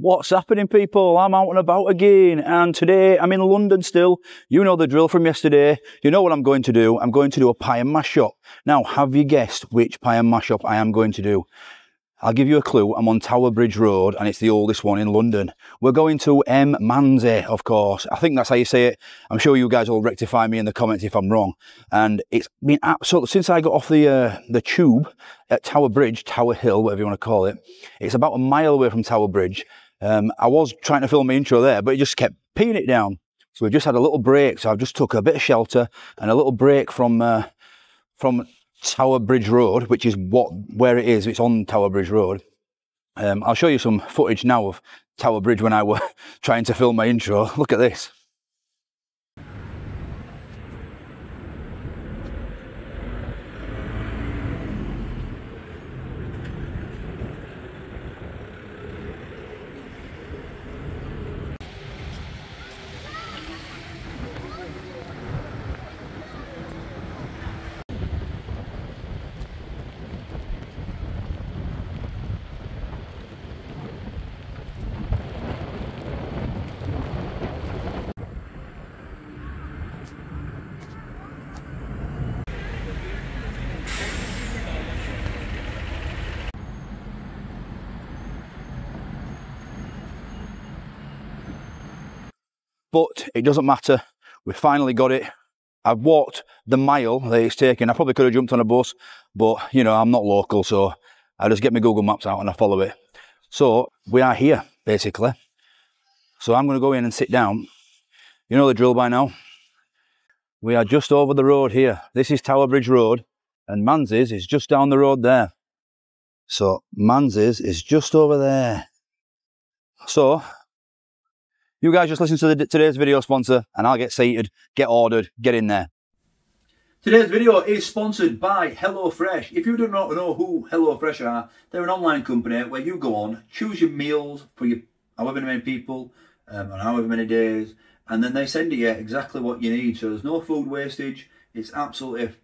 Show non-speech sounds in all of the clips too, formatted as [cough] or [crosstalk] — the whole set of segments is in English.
What's happening, people? I'm out and about again, and today I'm in London still. You know the drill from yesterday. You know what I'm going to do? I'm going to do a pie and mash shop. Now, have you guessed which pie and mash shop I am going to do? I'll give you a clue. I'm on Tower Bridge Road and it's the oldest one in London. We're going to M. Manze, of course. I think that's how you say it. I'm sure you guys will rectify me in the comments if I'm wrong. And it's been absolutely, since I got off the, uh, the tube at Tower Bridge, Tower Hill, whatever you want to call it, it's about a mile away from Tower Bridge. Um, I was trying to film my intro there, but it just kept peeing it down. So we've just had a little break. So I've just took a bit of shelter and a little break from, uh, from Tower Bridge Road, which is what where it is. It's on Tower Bridge Road. Um, I'll show you some footage now of Tower Bridge when I were [laughs] trying to film my intro. Look at this. But it doesn't matter. We finally got it. I've walked the mile that it's taken. I probably could have jumped on a bus, but you know, I'm not local, so I just get my Google Maps out and I follow it. So we are here, basically. So I'm going to go in and sit down. You know the drill by now. We are just over the road here. This is Tower Bridge Road, and Manze's is just down the road there. So Manze's is just over there. So you guys just listen to the, today's video sponsor and I'll get seated, get ordered, get in there. Today's video is sponsored by HelloFresh. If you do not know who HelloFresh are, they're an online company where you go on, choose your meals for your however many people um, and however many days, and then they send you exactly what you need. So there's no food wastage. It's absolutely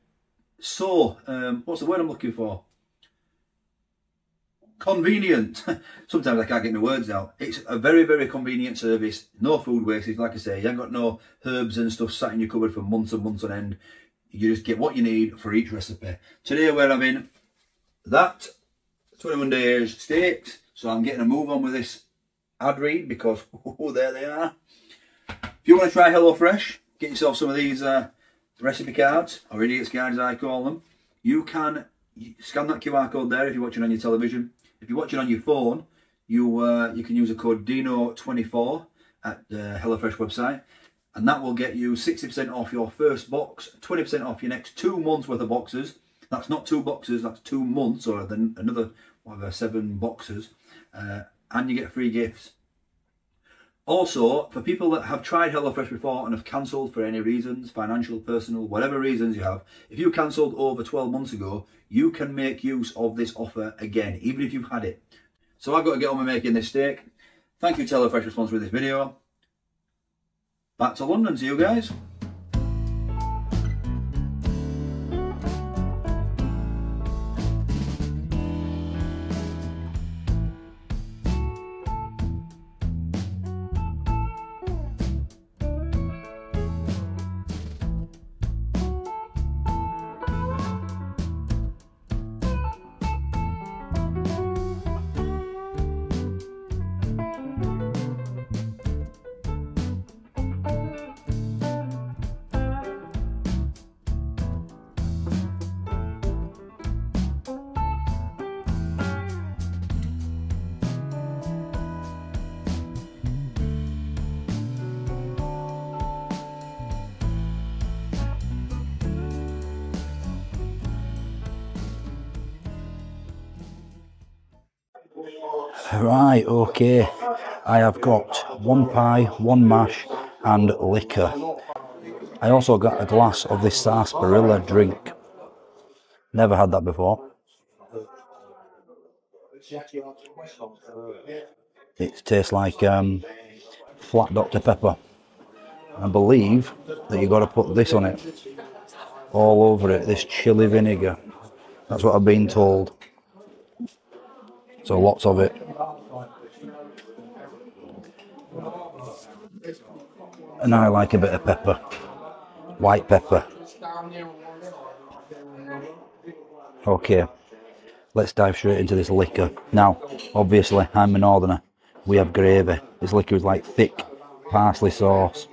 so, um, what's the word I'm looking for? Convenient. [laughs] Sometimes I can't get my words out. It's a very, very convenient service. No food wastage, like I say. You ain't got no herbs and stuff sat in your cupboard for months and months on end. You just get what you need for each recipe. Today we're having that 21 days steaks. So I'm getting a move on with this ad read because, [laughs] oh, there they are. If you want to try HelloFresh, get yourself some of these uh, recipe cards, or idiots cards as I call them. You can scan that QR code there if you're watching on your television. If you're watching on your phone, you uh, you can use a code DEANO24 at the HelloFresh website, and that will get you 60% off your first box, 20% off your next two months worth of boxes. That's not two boxes, that's two months, or then another whatever seven boxes, uh, and you get free gifts. Also, for people that have tried HelloFresh before and have cancelled for any reasons, financial, personal, whatever reasons you have, if you cancelled over 12 months ago, you can make use of this offer again, even if you've had it. So I've got to get on with making this steak. Thank you HelloFresh for sponsoring this video. Back to London to you guys. Right, okay. I have got one pie, one mash, and liquor. I also got a glass of this sarsaparilla drink. Never had that before. It tastes like um, flat Dr. Pepper. I believe that you've got to put this on it. All over it, this chili vinegar. That's what I've been told. So lots of it. And I like a bit of pepper. White pepper. Okay, let's dive straight into this liquor. Now, obviously, I'm a northerner. We have gravy. This liquor is like thick parsley sauce.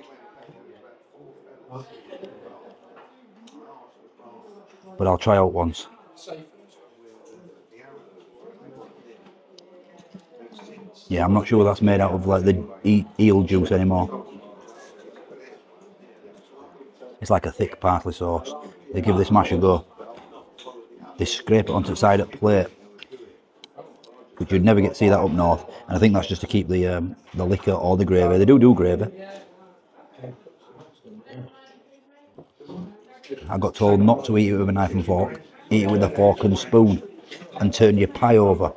But I'll try out once. Yeah, I'm not sure that's made out of like the eel juice anymore. It's like a thick parsley sauce. They give this mash a go. They scrape it onto the side of the plate, which you'd never get to see that up north. And I think that's just to keep the um, the liquor or the gravy. They do do gravy. I got told not to eat it with a knife and fork. Eat it with a fork and spoon, and turn your pie over.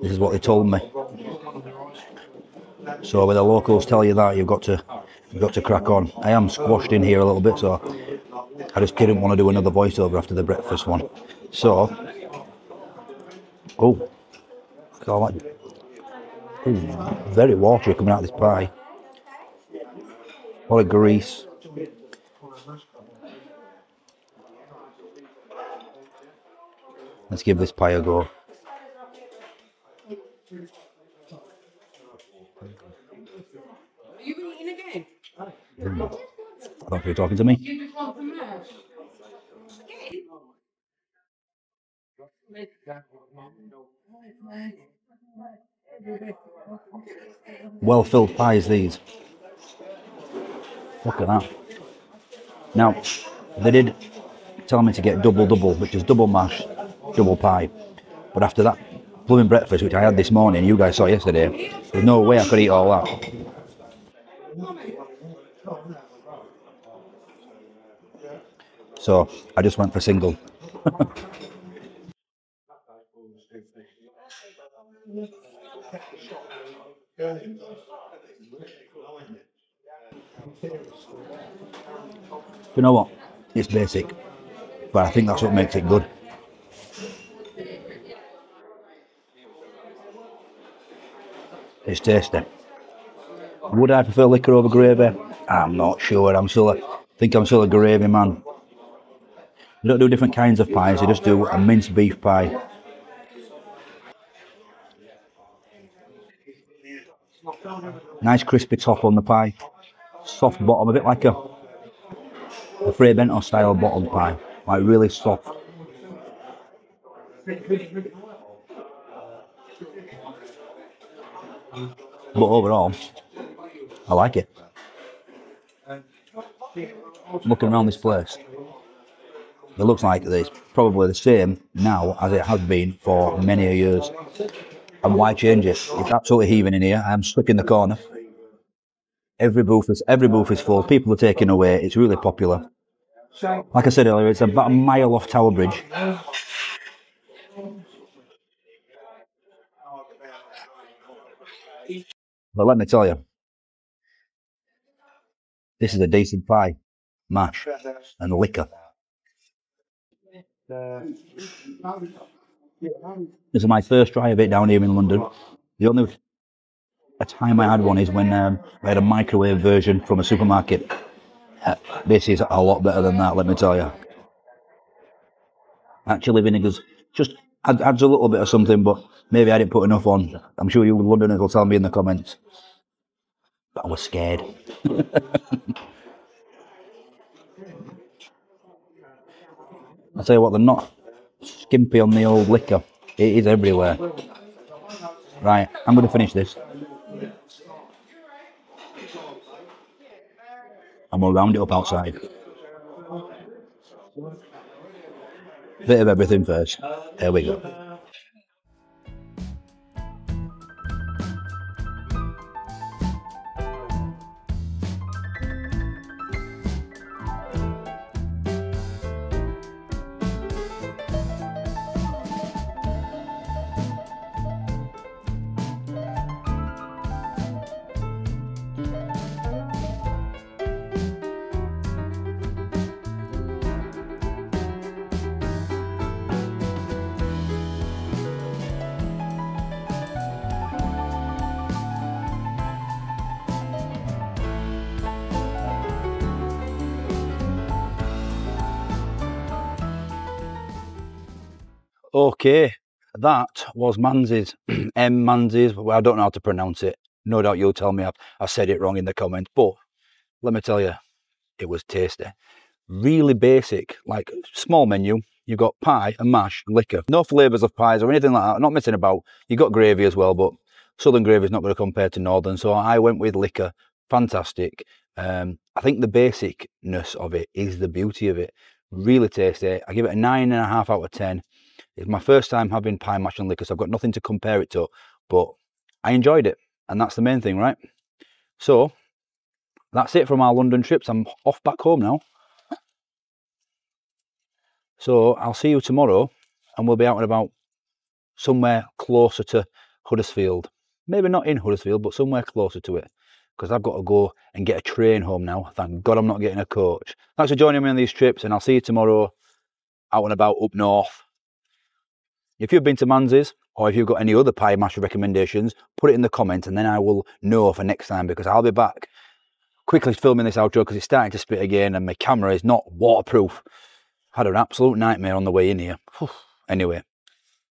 This is what they told me. So when the locals tell you that, you've got to you've got to crack on. I am squashed in here a little bit, so I just didn't want to do another voiceover after the breakfast one. So, oh, look all that. Ooh, very watery coming out of this pie. A lot of grease. Let's give this pie a go. Are you eating again? I thought you were talking to me. You just want some more? Well filled pies, these. Look at that. Now, they did tell me to get double double, which is double mash, double pie. But after that blooming breakfast, which I had this morning, you guys saw yesterday, there's no way I could eat all that. So I just went for single. [laughs] You know what? It's basic, but I think that's what makes it good. It's tasty. Would I prefer liquor over gravy? I'm not sure. I'm still, a, I think I'm still a gravy man. They don't do different kinds of pies. They just do a minced beef pie. Nice crispy top on the pie. Soft bottom, a bit like a a Fray Bento style bottom pie. Like really soft. But overall, I like it. Looking around this place, it looks like it's probably the same now as it has been for many years. And why change it? It's absolutely heaving in here. I'm stuck in the corner. Every booth is every booth is full. People are taking away. It's really popular. Like I said earlier, it's about a mile off Tower Bridge. But let me tell you, this is a decent pie, mash, and liquor. This is my first try of it down here in London. The only a time I had one is when um, I had a microwave version from a supermarket. Uh, this is a lot better than that, let me tell you. Actually, vinegar's just adds, adds a little bit of something, but maybe I didn't put enough on. I'm sure you Londoners will tell me in the comments. But I was scared. [laughs] I tell you what, they're not skimpy on the old liquor. It is everywhere. Right, I'm going to finish this. And we'll round it up outside. Bit of everything first. There we go. Okay, that was Manze's. [clears throat] M Manze's. Well, I don't know how to pronounce it. No doubt you'll tell me I've, I said it wrong in the comments, but let me tell you, it was tasty. Really basic, like small menu. You've got pie and mash, and liquor. No flavours of pies or anything like that. Not missing about. You've got gravy as well, but southern gravy is not going to compare to northern. So I went with liquor. Fantastic. Um, I think the basicness of it is the beauty of it. Really tasty. I give it a nine and a half out of ten. It's my first time having pie mash and liquor, so I've got nothing to compare it to, but I enjoyed it, and that's the main thing, right? So that's it from our London trips. I'm off back home now. So I'll see you tomorrow, and we'll be out and about somewhere closer to Huddersfield. Maybe not in Huddersfield, but somewhere closer to it because I've got to go and get a train home now. Thank God I'm not getting a coach. Thanks for joining me on these trips, and I'll see you tomorrow out and about up north. If you've been to Manze's or if you've got any other pie master recommendations, put it in the comments and then I will know for next time because I'll be back quickly filming this outro because it's starting to spit again and my camera is not waterproof. Had an absolute nightmare on the way in here. [sighs] Anyway,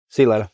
see you later.